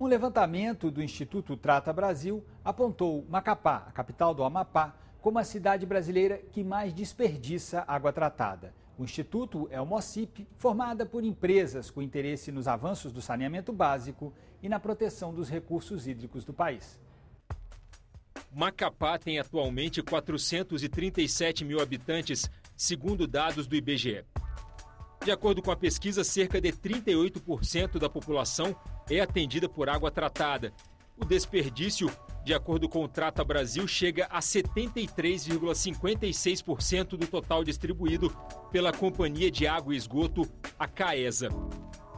Um levantamento do Instituto Trata Brasil apontou Macapá, a capital do Amapá, como a cidade brasileira que mais desperdiça água tratada. O instituto é uma OCIP formada por empresas com interesse nos avanços do saneamento básico e na proteção dos recursos hídricos do país. Macapá tem atualmente 437 mil habitantes, segundo dados do IBGE. De acordo com a pesquisa, cerca de 38% da população é atendida por água tratada. O desperdício, de acordo com o Trata Brasil, chega a 73,56% do total distribuído pela Companhia de Água e Esgoto, a CAESA.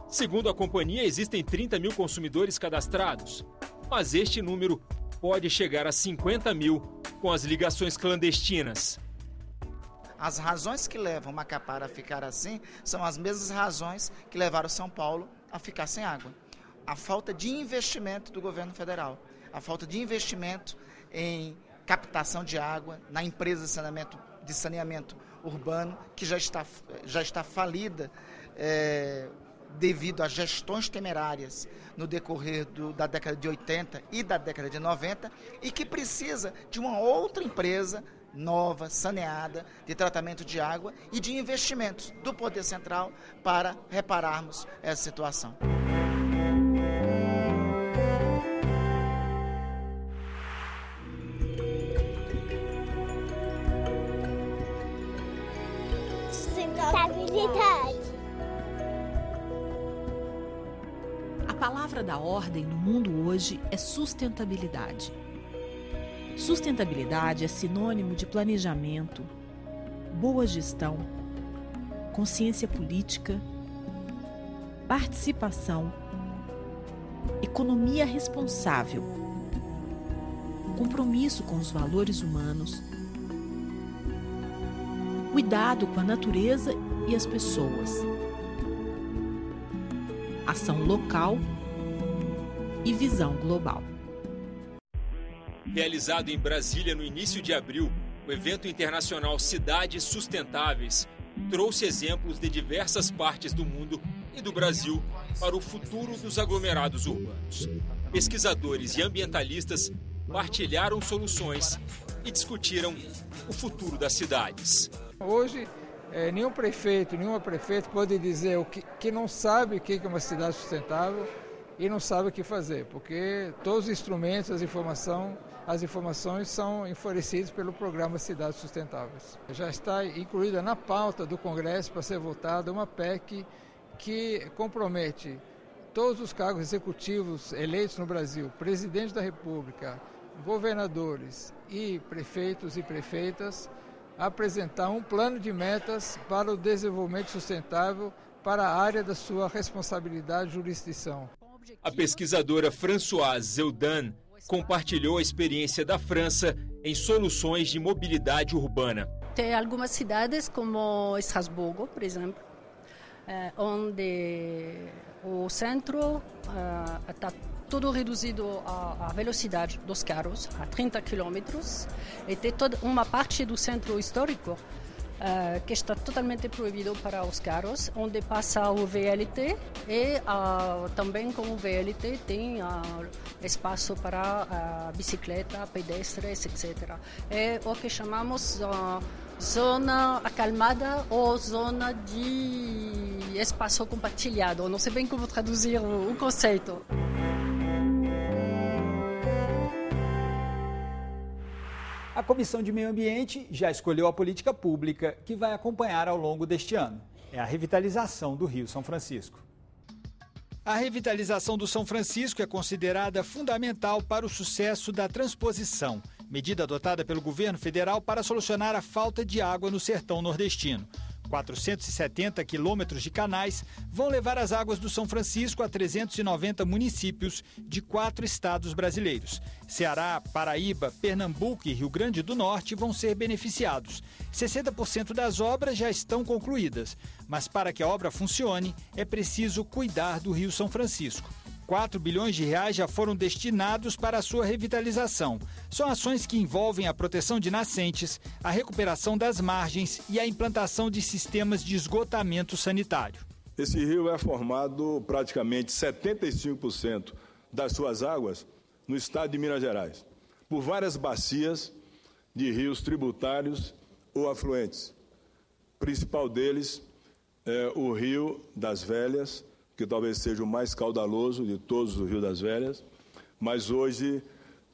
Segundo a companhia, existem 30 mil consumidores cadastrados, mas este número pode chegar a 50 mil com as ligações clandestinas. As razões que levam Macapá a ficar assim são as mesmas razões que levaram São Paulo a ficar sem água. A falta de investimento do governo federal, a falta de investimento em captação de água na empresa de saneamento, de saneamento urbano, que já está, já está falida é, devido a gestões temerárias no decorrer do, da década de 80 e da década de 90 e que precisa de uma outra empresa nova, saneada, de tratamento de água e de investimentos do Poder Central para repararmos essa situação. Palavra da ordem no mundo hoje é sustentabilidade. Sustentabilidade é sinônimo de planejamento, boa gestão, consciência política, participação, economia responsável, compromisso com os valores humanos, cuidado com a natureza e as pessoas, ação local e visão global. Realizado em Brasília no início de abril, o evento internacional Cidades Sustentáveis trouxe exemplos de diversas partes do mundo e do Brasil para o futuro dos aglomerados urbanos. Pesquisadores e ambientalistas partilharam soluções e discutiram o futuro das cidades. Hoje, é, nenhum prefeito, nenhuma prefeita pode dizer o que, que não sabe o que é uma cidade sustentável e não sabe o que fazer, porque todos os instrumentos, as, informação, as informações são fornecidos pelo programa Cidades Sustentáveis. Já está incluída na pauta do Congresso para ser votada uma PEC que compromete todos os cargos executivos eleitos no Brasil, presidente da República, governadores e prefeitos e prefeitas, a apresentar um plano de metas para o desenvolvimento sustentável para a área da sua responsabilidade e jurisdição. A pesquisadora Françoise Zeudan compartilhou a experiência da França em soluções de mobilidade urbana. Tem algumas cidades como Estrasburgo, por exemplo, eh, onde o centro está eh, tudo reduzido à velocidade dos carros, a 30 km, e tem toda uma parte do centro histórico uh, que está totalmente proibido para os carros, onde passa o VLT e uh, também com o VLT tem uh, espaço para bicicleta, pedestres, etc. É o que chamamos zona acalmada ou zona de espaço compartilhado. Não sei bem como traduzir o, o conceito. A Comissão de Meio Ambiente já escolheu a política pública que vai acompanhar ao longo deste ano. É a revitalização do Rio São Francisco. A revitalização do São Francisco é considerada fundamental para o sucesso da transposição, medida adotada pelo governo federal para solucionar a falta de água no sertão nordestino. 470 quilômetros de canais vão levar as águas do São Francisco a 390 municípios de quatro estados brasileiros. Ceará, Paraíba, Pernambuco e Rio Grande do Norte vão ser beneficiados. 60% das obras já estão concluídas, mas para que a obra funcione, é preciso cuidar do Rio São Francisco. 4 bilhões de reais já foram destinados para a sua revitalização. São ações que envolvem a proteção de nascentes, a recuperação das margens e a implantação de sistemas de esgotamento sanitário. Esse rio é formado praticamente 75% das suas águas no estado de Minas Gerais, por várias bacias de rios tributários ou afluentes. O principal deles é o Rio das Velhas, que talvez seja o mais caudaloso de todos os rios das Velhas, mas hoje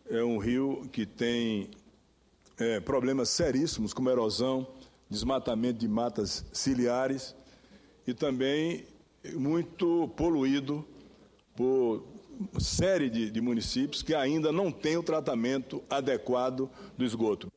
é um rio que tem é, problemas seríssimos como erosão, desmatamento de matas ciliares e também muito poluído por série de, de municípios que ainda não têm o tratamento adequado do esgoto.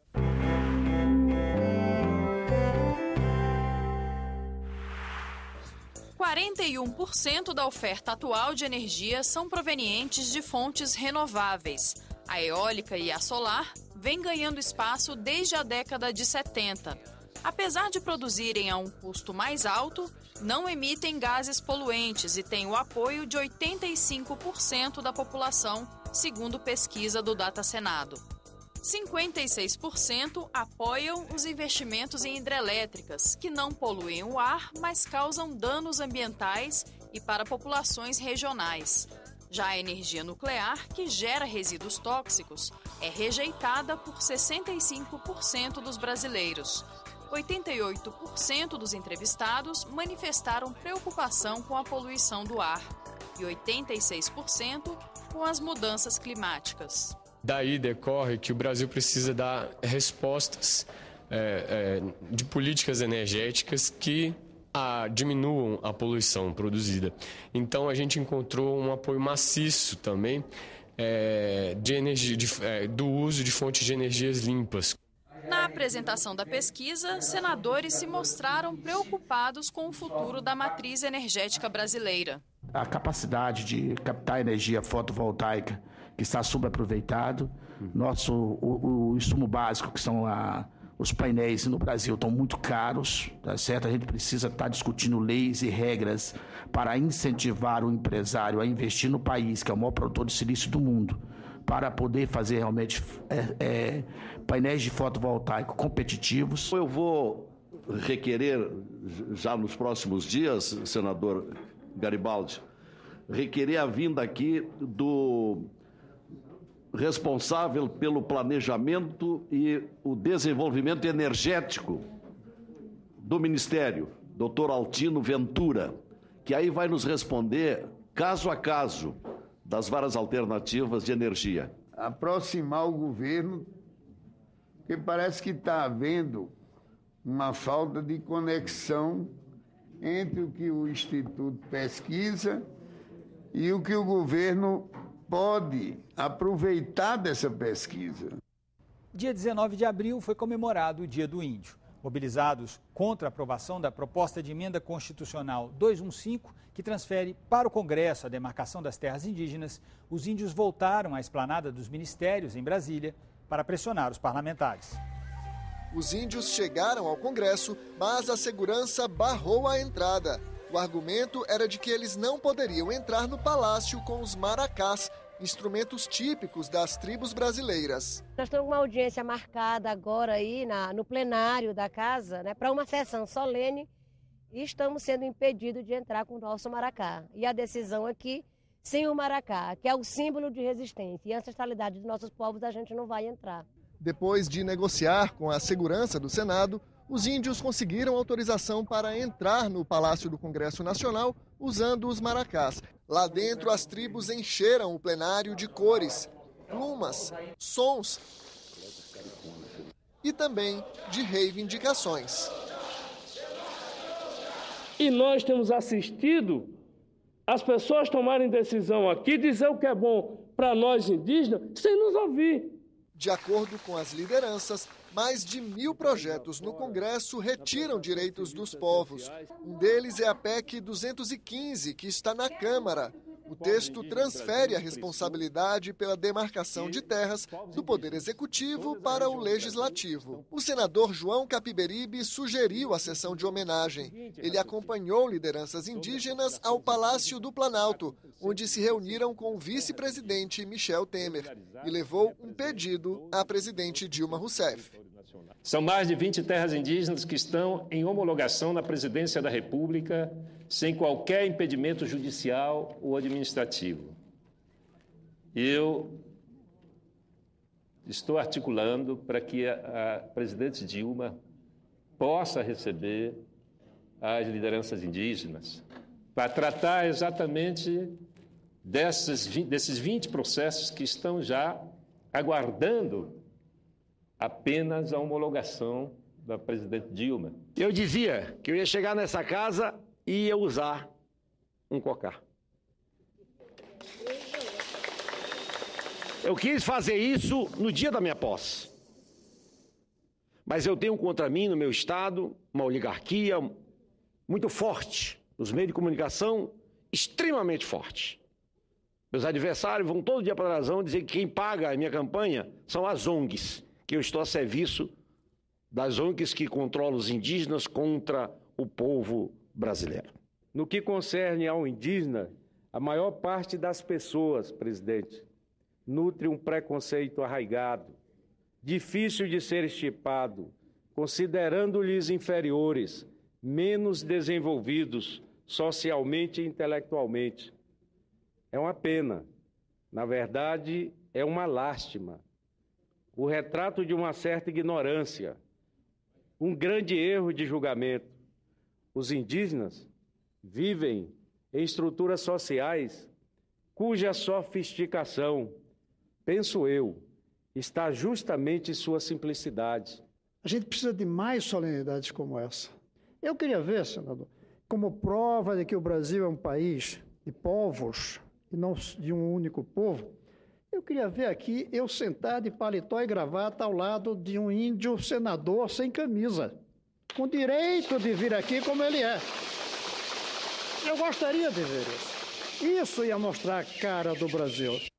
Quarenta e um por cento da oferta atual de energia são provenientes de fontes renováveis. A eólica e a solar vêm ganhando espaço desde a década de 70. Apesar de produzirem a um custo mais alto, não emitem gases poluentes e têm o apoio de 85% da população, segundo pesquisa do Data Senado. 56% apoiam os investimentos em hidrelétricas, que não poluem o ar, mas causam danos ambientais e para populações regionais. Já a energia nuclear, que gera resíduos tóxicos, é rejeitada por 65% dos brasileiros. 88% dos entrevistados manifestaram preocupação com a poluição do ar e 86% com as mudanças climáticas. Daí decorre que o Brasil precisa dar respostas é, é, de políticas energéticas que a, diminuam a poluição produzida. Então a gente encontrou um apoio maciço também é, de energia, de, é, do uso de fontes de energias limpas. Na apresentação da pesquisa, senadores se mostraram preocupados com o futuro da matriz energética brasileira. A capacidade de captar energia fotovoltaica que está subaproveitado, nosso o, o insumo básico que são a, os painéis no Brasil estão muito caros, tá certo? A gente precisa estar discutindo leis e regras para incentivar o empresário a investir no país, que é o maior produtor de silício do mundo para poder fazer realmente é, é, painéis de fotovoltaico competitivos. Eu vou requerer, já nos próximos dias, senador Garibaldi, requerer a vinda aqui do responsável pelo planejamento e o desenvolvimento energético do Ministério, doutor Altino Ventura, que aí vai nos responder caso a caso das várias alternativas de energia. Aproximar o governo, porque parece que está havendo uma falta de conexão entre o que o Instituto pesquisa e o que o governo pode aproveitar dessa pesquisa. Dia 19 de abril foi comemorado o Dia do Índio. Mobilizados contra a aprovação da proposta de emenda constitucional 215, que transfere para o Congresso a demarcação das terras indígenas, os índios voltaram à esplanada dos ministérios em Brasília para pressionar os parlamentares. Os índios chegaram ao Congresso, mas a segurança barrou a entrada. O argumento era de que eles não poderiam entrar no palácio com os maracás, instrumentos típicos das tribos brasileiras. Nós temos uma audiência marcada agora aí na, no plenário da casa, né, para uma sessão solene e estamos sendo impedidos de entrar com o nosso maracá. E a decisão aqui, sem o maracá, que é o símbolo de resistência e ancestralidade dos nossos povos, a gente não vai entrar. Depois de negociar com a segurança do Senado, os índios conseguiram autorização para entrar no Palácio do Congresso Nacional usando os maracás. Lá dentro, as tribos encheram o plenário de cores, plumas, sons e também de reivindicações. E nós temos assistido as pessoas tomarem decisão aqui, dizer o que é bom para nós indígenas, sem nos ouvir. De acordo com as lideranças, mais de mil projetos no Congresso retiram direitos dos povos. Um deles é a PEC 215, que está na Câmara. O texto transfere a responsabilidade pela demarcação de terras do Poder Executivo para o Legislativo. O senador João Capiberibe sugeriu a sessão de homenagem. Ele acompanhou lideranças indígenas ao Palácio do Planalto, onde se reuniram com o vice-presidente Michel Temer e levou um pedido à presidente Dilma Rousseff. São mais de 20 terras indígenas que estão em homologação na presidência da República, sem qualquer impedimento judicial ou administrativo. eu estou articulando para que a, presidente Dilma possa receber as lideranças indígenas para tratar exatamente desses, desses 20 processos que estão já aguardando apenas a homologação da presidente Dilma. Eu dizia que eu ia chegar nessa casa e ia usar um cocar. Eu quis fazer isso no dia da minha posse. Mas eu tenho contra mim, no meu estado, uma oligarquia muito forte, os meios de comunicação extremamente forte. Meus adversários vão todo dia para a razão dizer que quem paga a minha campanha são as ONGs, que eu estou a serviço das ONGs que controlam os indígenas contra o povo brasileiro. No que concerne ao indígena, a maior parte das pessoas, presidente, nutre um preconceito arraigado, difícil de ser estipado, considerando-lhes inferiores, menos desenvolvidos socialmente e intelectualmente. É uma pena. Na verdade, é uma lástima. O retrato de uma certa ignorância, um grande erro de julgamento. Os indígenas vivem em estruturas sociais cuja sofisticação, penso eu, está justamente em sua simplicidade. A gente precisa de mais solenidades como essa. Eu queria ver, senador, como prova de que o Brasil é um país de povos e não de um único povo, eu queria ver aqui eu sentar de paletó e gravata ao lado de um índio senador sem camisa, com direito de vir aqui como ele é. Eu gostaria de ver isso. Isso ia mostrar a cara do Brasil.